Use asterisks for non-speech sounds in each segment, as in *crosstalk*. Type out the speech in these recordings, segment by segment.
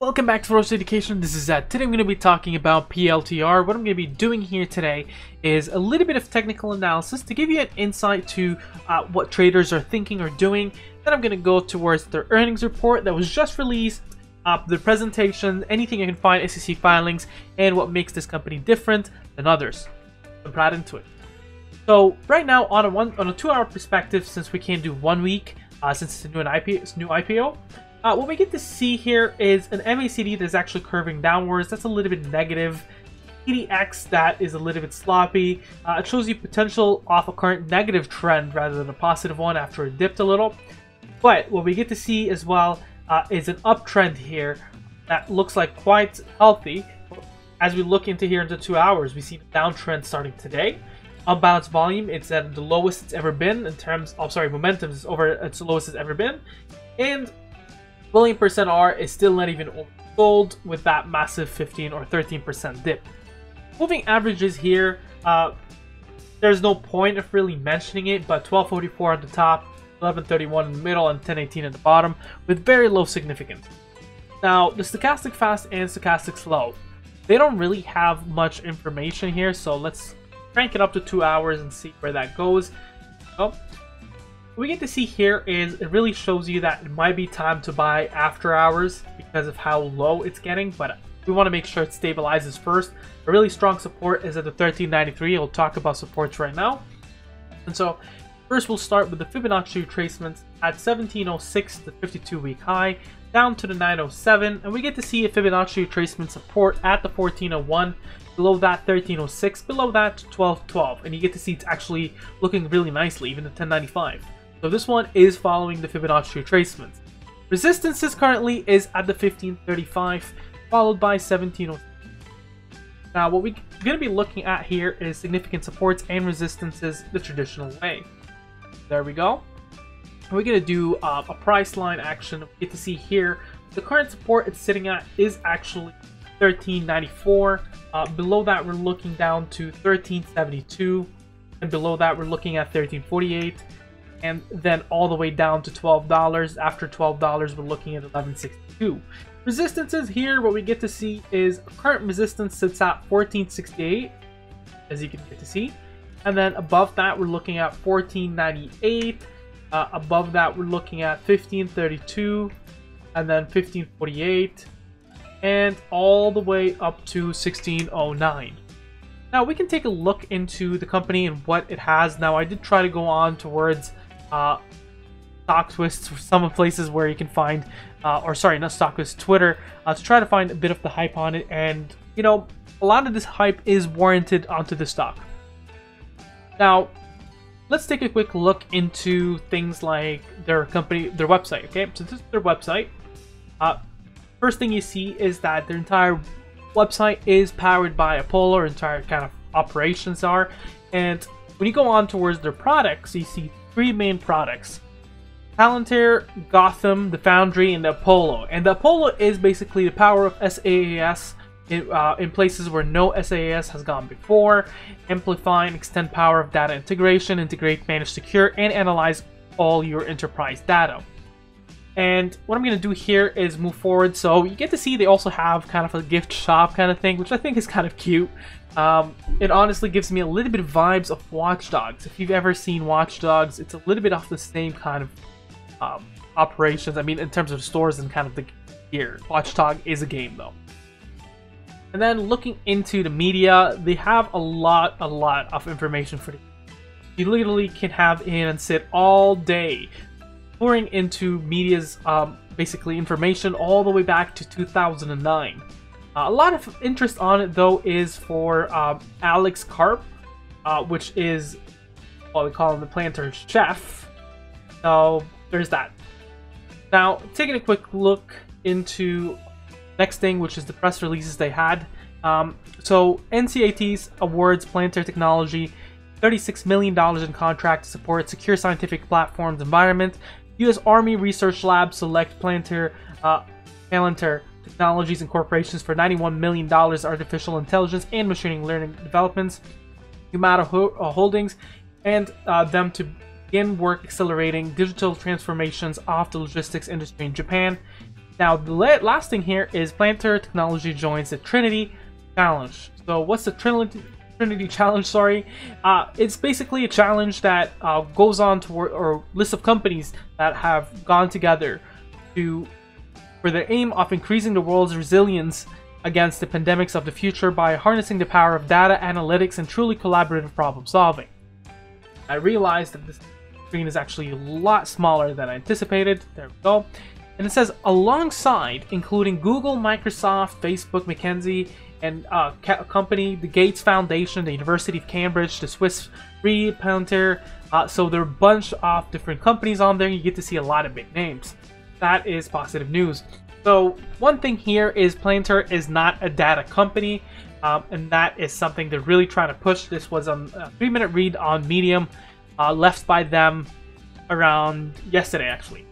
Welcome back to Ferocious Education, this is Zed. Today I'm going to be talking about PLTR. What I'm going to be doing here today is a little bit of technical analysis to give you an insight to uh, what traders are thinking or doing. Then I'm going to go towards their earnings report that was just released, uh, the presentation, anything you can find, SEC filings, and what makes this company different than others. I'm into it. So right now on a one on a two hour perspective, since we can't do one week, uh, since it's a new, an IP, it's new IPO, uh, what we get to see here is an MACD that's actually curving downwards. That's a little bit negative. PDX that is a little bit sloppy. Uh, it shows you potential off a current negative trend rather than a positive one after it dipped a little. But what we get to see as well uh, is an uptrend here that looks like quite healthy. As we look into here into two hours, we see the downtrend starting today. On-balance volume, it's at the lowest it's ever been in terms of, sorry, momentum is over its lowest it's ever been. And William percent R is still not even gold with that massive 15 or 13% dip. Moving averages here, uh, there's no point of really mentioning it, but 1244 on the top, 1131 in the middle, and 1018 at the bottom, with very low significance. Now, the stochastic fast and stochastic slow, they don't really have much information here, so let's crank it up to two hours and see where that goes. Oh, we get to see here is it really shows you that it might be time to buy after hours because of how low it's getting, but we want to make sure it stabilizes first. A really strong support is at the 1393. We'll talk about supports right now. And so first we'll start with the Fibonacci retracements at 1706, the 52-week high, down to the 907, and we get to see a Fibonacci retracement support at the 1401, below that 1306, below that 1212, and you get to see it's actually looking really nicely, even the 1095. So this one is following the Fibonacci retracement. Resistances currently is at the 1535, followed by 1706. Now what we're going to be looking at here is significant supports and resistances the traditional way. There we go. We're going to do uh, a price line action. We get to see here, the current support it's sitting at is actually 1394. Uh, below that, we're looking down to 1372. And below that, we're looking at 1348 and then all the way down to $12. After $12, we're looking at 1162. Resistances here, what we get to see is current resistance sits at 1468, as you can get to see. And then above that, we're looking at 1498. Uh, above that, we're looking at 1532, and then 1548, and all the way up to 1609. Now we can take a look into the company and what it has. Now I did try to go on towards uh, StockTwits, some of places where you can find, uh, or sorry, not StockTwits, Twitter, uh, to try to find a bit of the hype on it. And, you know, a lot of this hype is warranted onto the stock. Now, let's take a quick look into things like their company, their website, okay? So this is their website. Uh, first thing you see is that their entire website is powered by Apollo, entire kind of operations are. And when you go on towards their products, you see three main products. Palantir, Gotham, the Foundry, and the Apollo. And the Apollo is basically the power of SaaS in, uh, in places where no SaaS has gone before, amplify and extend power of data integration, integrate, manage, secure, and analyze all your enterprise data. And what I'm going to do here is move forward. So you get to see they also have kind of a gift shop kind of thing, which I think is kind of cute. Um, it honestly gives me a little bit of vibes of Watch Dogs. If you've ever seen Watch Dogs, it's a little bit off the same kind of um, operations. I mean, in terms of stores and kind of the gear. Watch Dog is a game though. And then looking into the media, they have a lot, a lot of information for you. You literally can have in and sit all day pouring into media's um, basically information all the way back to 2009. Uh, a lot of interest on it though is for uh, Alex Karp, uh, which is what we call him the planter chef. So there's that. Now taking a quick look into next thing, which is the press releases they had. Um, so NCATS awards Planter Technology $36 million in contract to support secure scientific platforms environment. U.S. Army Research Lab select Planter, uh, Palantir Technologies and Corporations for $91 million artificial intelligence and machine learning developments, Humata Ho uh, Holdings, and uh, them to begin work accelerating digital transformations of the logistics industry in Japan. Now, the last thing here is Planter Technology joins the Trinity Challenge. So, what's the Trinity Trinity Challenge? Sorry, uh, it's basically a challenge that uh, goes on toward or list of companies that have gone together to for the aim of increasing the world's resilience against the pandemics of the future by harnessing the power of data analytics and truly collaborative problem solving. I realized that this screen is actually a lot smaller than I anticipated. There we go. And it says alongside, including Google, Microsoft, Facebook, McKinsey, and uh, company, the Gates Foundation, the University of Cambridge, the Swiss Re, Palantir. Uh, so there are a bunch of different companies on there. You get to see a lot of big names. That is positive news. So one thing here is Planter is not a data company, um, and that is something they're really trying to push. This was a three-minute read on Medium, uh, left by them around yesterday, actually.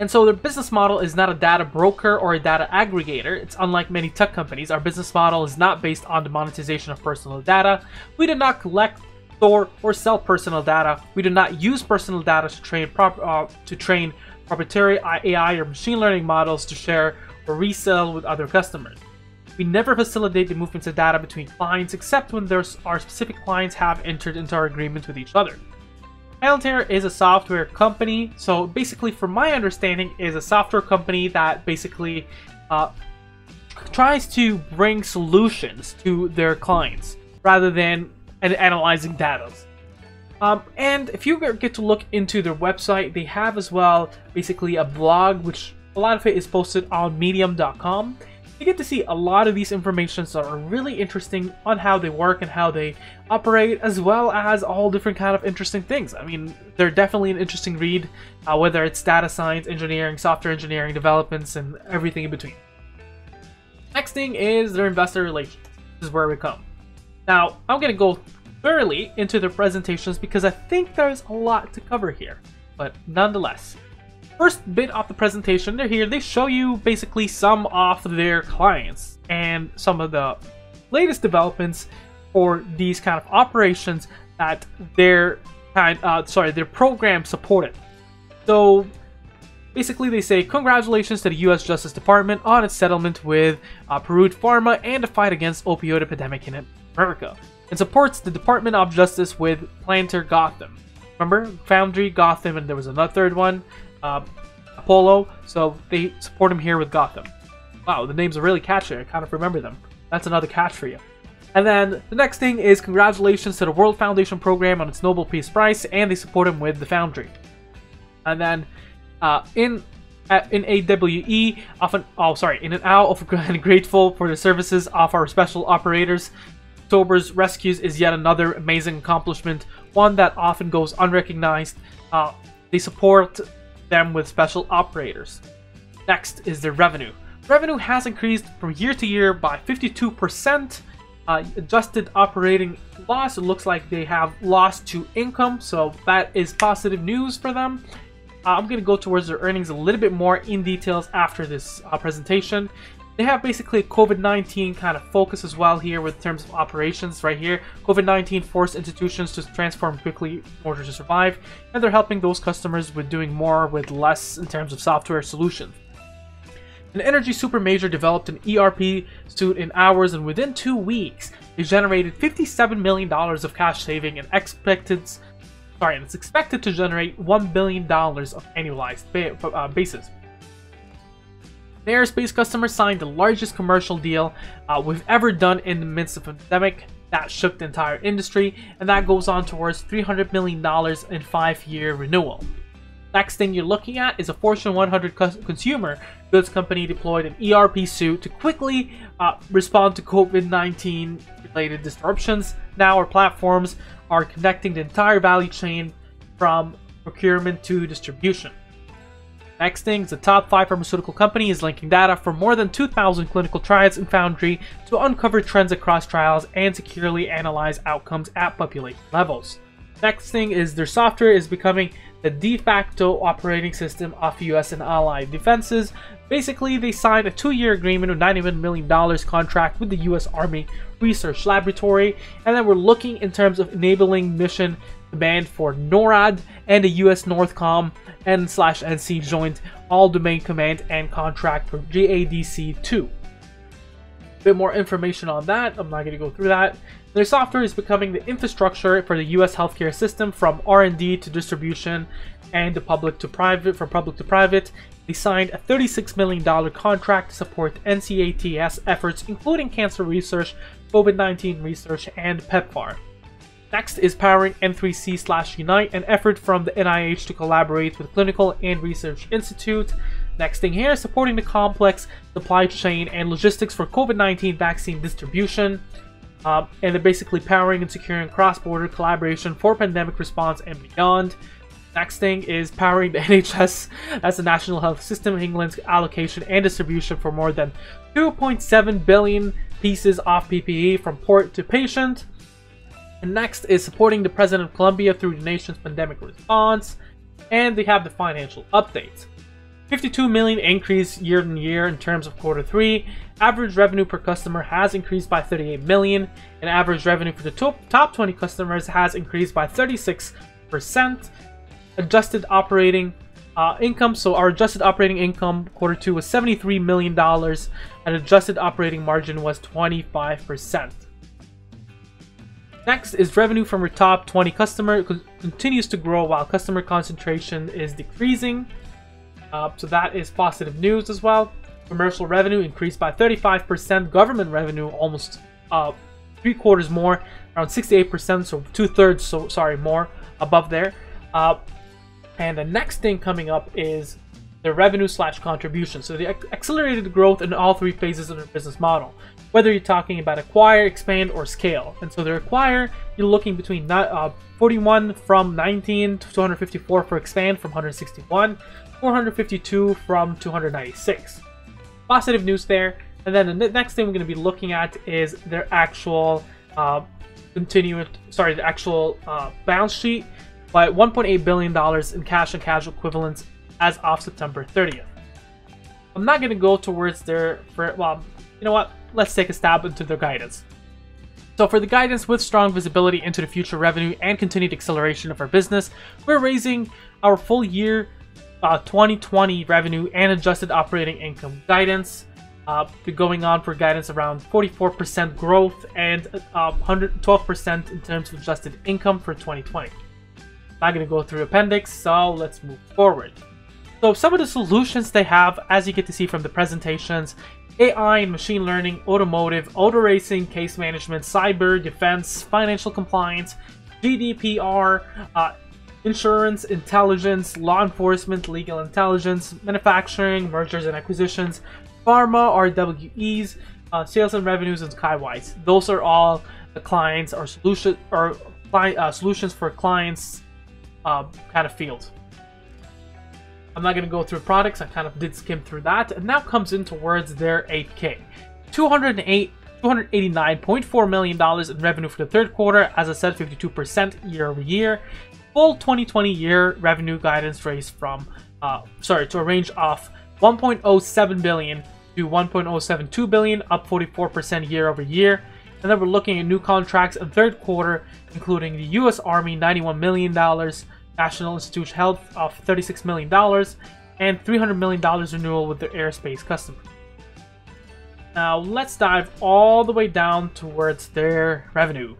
And so their business model is not a data broker or a data aggregator. It's unlike many tech companies. Our business model is not based on the monetization of personal data. We do not collect, store, or sell personal data. We do not use personal data to train prop, uh, to train proprietary AI or machine learning models to share or resell with other customers. We never facilitate the movements of data between clients except when there's our specific clients have entered into our agreements with each other. Palantir is a software company, so basically, from my understanding, is a software company that basically uh, tries to bring solutions to their clients rather than analyzing data. Um, and if you get to look into their website, they have as well basically a blog, which a lot of it is posted on medium.com you get to see a lot of these informations that are really interesting on how they work and how they operate, as well as all different kind of interesting things. I mean, they're definitely an interesting read, uh, whether it's data science, engineering, software engineering, developments, and everything in between. Next thing is their investor relations. This is where we come. Now, I'm going to go thoroughly into their presentations because I think there's a lot to cover here. But nonetheless, first bit of the presentation, they're here, they show you basically some of their clients and some of the latest developments for these kind of operations that their kind uh, sorry their program supported. So basically they say congratulations to the U.S. Justice Department on its settlement with uh, Purdue Pharma and the fight against opioid epidemic in America. It supports the Department of Justice with Planter Gotham. Remember Foundry Gotham and there was another third one uh, Apollo, so they support him here with Gotham. Wow, the names are really catchy. I kind of remember them. That's another catch for you. And then the next thing is congratulations to the World Foundation program on its Nobel Peace Prize, and they support him with the Foundry. And then uh, in uh, in AWE, often oh sorry, in an hour of *laughs* grateful for the services of our special operators. October's rescues is yet another amazing accomplishment, one that often goes unrecognized. Uh, they support them with special operators. Next is the revenue. Revenue has increased from year to year by 52%. Uh, adjusted operating loss, it looks like they have lost to income, so that is positive news for them. Uh, I'm going to go towards their earnings a little bit more in details after this uh, presentation. They have basically a COVID-19 kind of focus as well here with terms of operations right here. COVID-19 forced institutions to transform quickly in order to survive, and they're helping those customers with doing more with less in terms of software solutions. An energy super major developed an ERP suite in hours, and within two weeks, it generated $57 million of cash saving and expected sorry, and it's expected to generate $1 billion of annualized ba uh, basis. The aerospace customer signed the largest commercial deal uh, we've ever done in the midst of a pandemic that shook the entire industry, and that goes on towards $300 million in five-year renewal. Next thing you're looking at is a Fortune 100 consumer goods company deployed an ERP suite to quickly uh, respond to COVID-19 related disruptions. Now our platforms are connecting the entire value chain from procurement to distribution. Next thing, is the top 5 pharmaceutical company is linking data from more than 2,000 clinical trials in Foundry to uncover trends across trials and securely analyze outcomes at population levels. Next thing is their software is becoming the de facto operating system of US and allied defenses. Basically, they signed a two-year agreement with $91 million contract with the US Army Research Laboratory, and then we're looking in terms of enabling mission command for NORAD and the US Northcom and slash NC joint all domain command and contract for JADC2. A bit more information on that, I'm not going to go through that. Their software is becoming the infrastructure for the US healthcare system from R&D to distribution and the public to private, from public to private. They signed a $36 million contract to support NCATS efforts including cancer research, COVID-19 research, and PEPFAR. Next is powering N3C slash Unite, an effort from the NIH to collaborate with Clinical and Research Institute. Next thing here, supporting the complex supply chain and logistics for COVID-19 vaccine distribution. Um, and they're basically powering and securing cross-border collaboration for pandemic response and beyond. Next thing is powering the *laughs* NHS as the National Health System, England's allocation and distribution for more than 2.7 billion pieces of PPE from port to patient. And next is supporting the President of Colombia through the nation's pandemic response. And they have the financial updates. 52 million increase year on year in terms of quarter three. Average revenue per customer has increased by 38 million, and average revenue for the top, top 20 customers has increased by 36%. Adjusted operating uh, income, so our adjusted operating income quarter two was 73 million dollars, and adjusted operating margin was 25%. Next is revenue from our top 20 customer continues to grow while customer concentration is decreasing. Uh, so that is positive news as well. Commercial revenue increased by 35%. Government revenue almost uh, three quarters more, around 68%, so two thirds, so sorry, more above there. Uh, and the next thing coming up is the revenue slash contribution. So the accelerated growth in all three phases of the business model, whether you're talking about acquire, expand, or scale. And so the acquire, you're looking between uh, 41 from 19 to 254 for expand from 161, 452 from 296. Positive news there. And then the next thing we're going to be looking at is their actual uh, continuing, sorry, the actual uh, balance sheet by $1.8 billion in cash and cash equivalents as of September 30th. I'm not going to go towards their, for, well, you know what? Let's take a stab into their guidance. So for the guidance with strong visibility into the future revenue and continued acceleration of our business, we're raising our full year uh, 2020 revenue and adjusted operating income guidance. Uh, going on for guidance around 44% growth and uh, 112% in terms of adjusted income for 2020. Not going to go through appendix, so let's move forward. So some of the solutions they have, as you get to see from the presentations, AI and machine learning, automotive, auto racing, case management, cyber, defense, financial compliance, GDPR, uh, insurance, intelligence, law enforcement, legal intelligence, manufacturing, mergers and acquisitions, pharma, RWEs, uh, sales and revenues, and Skywise. Those are all the clients or solution or uh, solutions for clients uh, kind of fields. I'm not going to go through products. I kind of did skim through that, and now comes in towards their 8K, 208. $289.4 million in revenue for the third quarter, as I said, 52% year over year full 2020 year revenue guidance raised from, uh, sorry, to a range of 1.07 billion to 1.072 billion, up 44% year over year. And then we're looking at new contracts in third quarter, including the U.S. Army $91 million, National Institute Health of $36 million, and $300 million renewal with their aerospace customer. Now let's dive all the way down towards their revenue.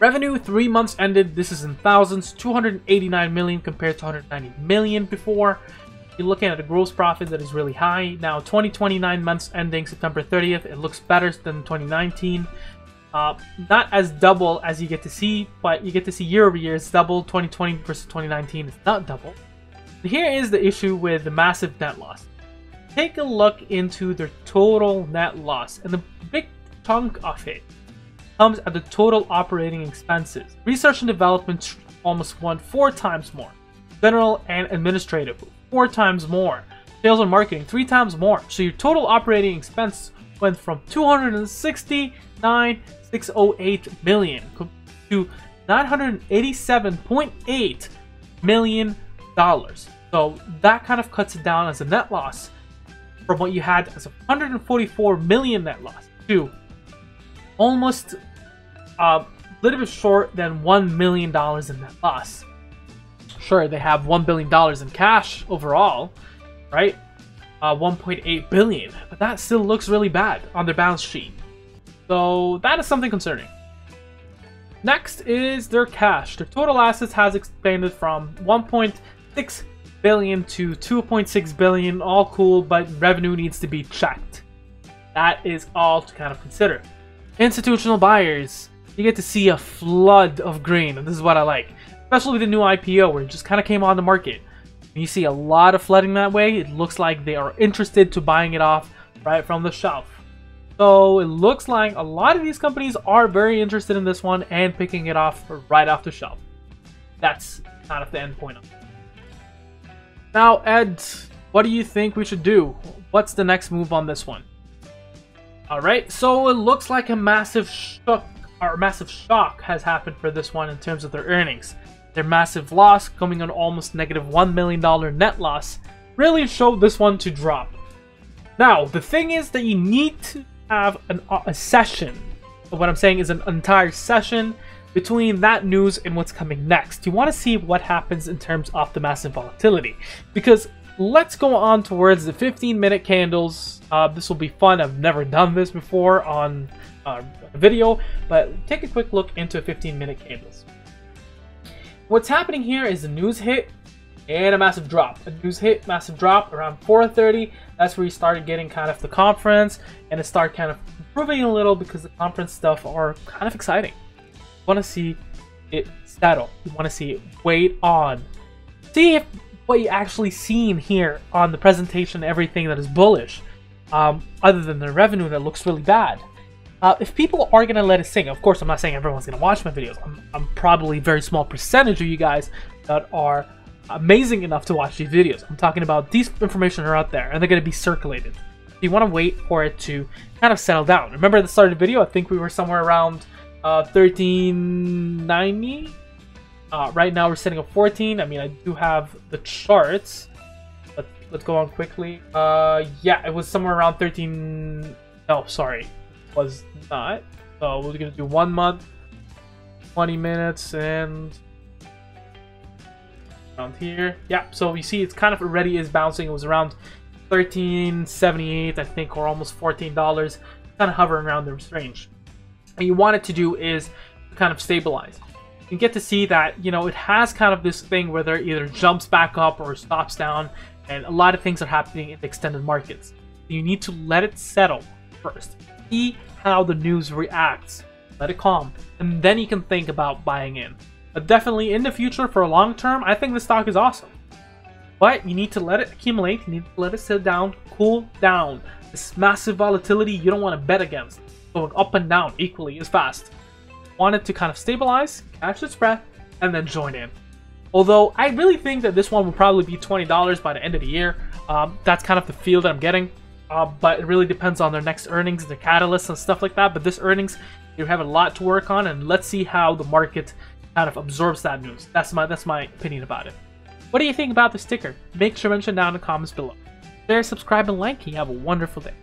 Revenue three months ended, this is in thousands, 289 million compared to 190 million before. You're looking at a gross profit that is really high. Now 2029 months ending September 30th, it looks better than 2019. Uh, not as double as you get to see, but you get to see year over year, it's double. 2020 versus 2019 it's not double. Here is the issue with the massive net loss. Take a look into their total net loss, and the big chunk of it comes at the total operating expenses. Research and development almost went four times more. General and administrative, four times more. Sales and marketing, three times more. So your total operating expense went from 269,608 million to 987.8 million dollars. So that kind of cuts it down as a net loss from what you had as a 144 million net loss to almost a uh, little bit short than $1 million in net loss. Sure, they have $1 billion in cash overall, right? Uh, 1.8 billion, but that still looks really bad on their balance sheet. So that is something concerning. Next is their cash. Their total assets has expanded from 1.6 billion to 2.6 billion. All cool, but revenue needs to be checked. That is all to kind of consider. Institutional buyers, you get to see a flood of green, and this is what I like. Especially with the new IPO, where it just kind of came on the market. you see a lot of flooding that way, it looks like they are interested to buying it off right from the shelf. So it looks like a lot of these companies are very interested in this one and picking it off right off the shelf. That's kind of the end point. Now, Ed, what do you think we should do? What's the next move on this one? Alright, so it looks like a massive shock or massive shock has happened for this one in terms of their earnings. Their massive loss, coming on almost negative $1 million net loss, really showed this one to drop. Now, the thing is that you need to have an, a session. What I'm saying is an entire session between that news and what's coming next. You want to see what happens in terms of the massive volatility. Because let's go on towards the 15 minute candles. Uh, this will be fun. I've never done this before on uh, a video, but take a quick look into 15 minute candles. What's happening here is a news hit and a massive drop. A news hit, massive drop around 4.30. That's where you started getting kind of the conference and it started kind of improving a little because the conference stuff are kind of exciting. You want to see it settle. You want to see it wait on. See if what you actually seen here on the presentation, everything that is bullish, um, other than the revenue that looks really bad. Uh, if people are going to let it sing, of course, I'm not saying everyone's going to watch my videos. I'm, I'm probably a very small percentage of you guys that are amazing enough to watch these videos. I'm talking about these information are out there and they're going to be circulated. You want to wait for it to kind of settle down. Remember at the start of the video, I think we were somewhere around uh, 1390. Uh, right now we're sitting at 14. I mean, I do have the charts. Let's, let's go on quickly. Uh, yeah, it was somewhere around 13. No, sorry, was not. So we're gonna do one month, 20 minutes, and around here. Yeah, so you see it's kind of already is bouncing. It was around 13.78, I think, or almost $14, kind of hovering around this range. And you want it to do is kind of stabilize. You get to see that, you know, it has kind of this thing where it either jumps back up or stops down, and a lot of things are happening in the extended markets. You need to let it settle first. See how the news reacts. Let it calm. And then you can think about buying in. But definitely in the future, for a long term, I think the stock is awesome. But you need to let it accumulate, you need to let it sit down, cool down. This massive volatility you don't want to bet against. Going up and down equally as fast. Want it to kind of stabilize, catch its breath, and then join in. Although I really think that this one will probably be $20 by the end of the year. Um, that's kind of the feel that I'm getting. Uh, but it really depends on their next earnings, their catalysts and stuff like that. But this earnings, you have a lot to work on, and let's see how the market kind of absorbs that news. That's my that's my opinion about it. What do you think about the sticker? Make sure to mention down in the comments below. Share, subscribe, and like. You have a wonderful day.